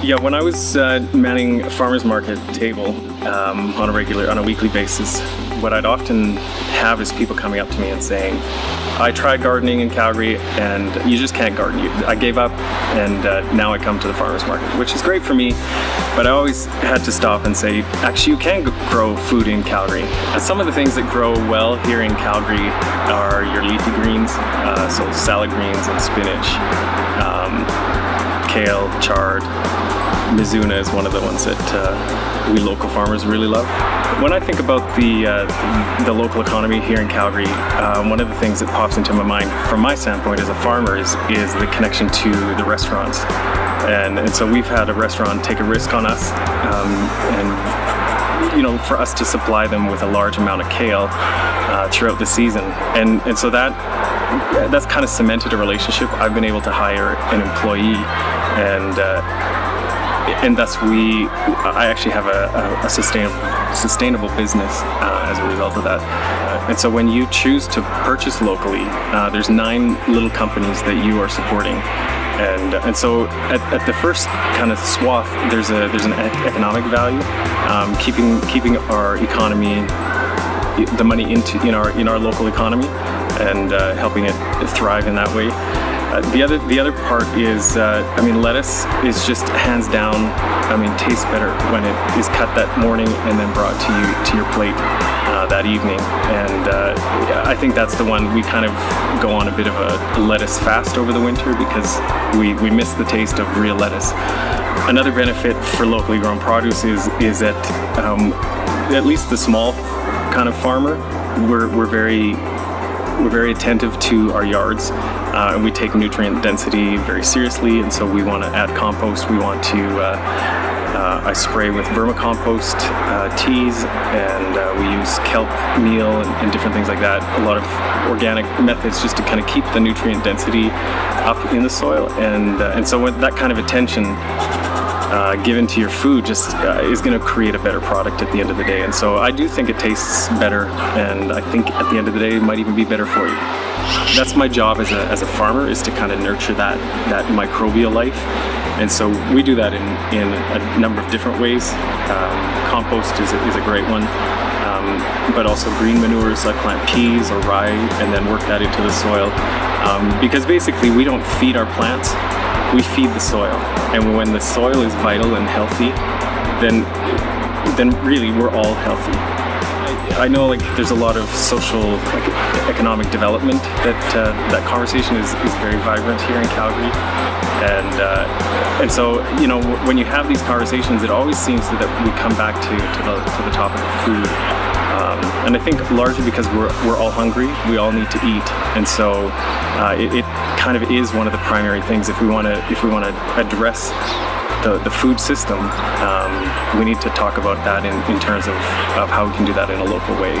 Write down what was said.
Yeah, when I was uh, manning a farmer's market table um, on a regular, on a weekly basis, what I'd often have is people coming up to me and saying, I tried gardening in Calgary and you just can't garden. I gave up and uh, now I come to the farmer's market, which is great for me, but I always had to stop and say, actually you can grow food in Calgary. And some of the things that grow well here in Calgary are your leafy greens, uh, so salad greens and spinach, um, kale, chard, Mizuna is one of the ones that uh, we local farmers really love. When I think about the uh, the local economy here in Calgary, um, one of the things that pops into my mind from my standpoint as a farmer is, is the connection to the restaurants. And, and so we've had a restaurant take a risk on us um, and you know, for us to supply them with a large amount of kale uh, throughout the season. And, and so that that's kind of cemented a relationship. I've been able to hire an employee and uh, and thus we, I actually have a, a sustainable, sustainable business uh, as a result of that. Uh, and so when you choose to purchase locally, uh, there's nine little companies that you are supporting. And, and so at, at the first kind of swath, there's a there's an economic value, um, keeping keeping our economy, the money into in our in our local economy, and uh, helping it thrive in that way. Uh, the other the other part is, uh, I mean, lettuce is just hands down. I mean, tastes better when it is cut that morning and then brought to you to your plate uh, that evening. And uh, I think that's the one we kind of go on a bit of a lettuce fast over the winter because we we miss the taste of real lettuce. Another benefit for locally grown produce is is that um, at least the small kind of farmer, we're we're very we're very attentive to our yards uh, and we take nutrient density very seriously and so we want to add compost. We want to, uh, uh, I spray with vermicompost uh, teas and uh, we use kelp meal and, and, different things like that. A lot of organic methods just to kind of keep the nutrient density up in the soil and, uh, and so with that kind of attention uh, given to your food just uh, is going to create a better product at the end of the day. And so I do think it tastes better, and I think at the end of the day it might even be better for you. That's my job as a, as a farmer is to kind of nurture that that microbial life. And so we do that in, in a number of different ways. Um, compost is a, is a great one. Um, but also green manures like plant peas or rye and then work that into the soil. Um, because basically we don't feed our plants, we feed the soil. And when the soil is vital and healthy, then then really we're all healthy. I, know like there's a lot of social like, economic development that uh, that conversation is, is very vibrant here in Calgary. And uh, and so you know when you have these conversations, it always seems that we come back to to the to the topic of food. Um, and I think largely because we're, we're all hungry, we all need to eat, and so uh, it, it, kind of is one of the primary things if we want to if we want to address the, the food system. Um, we need to talk about that in, in terms of, of how we can do that in a local way.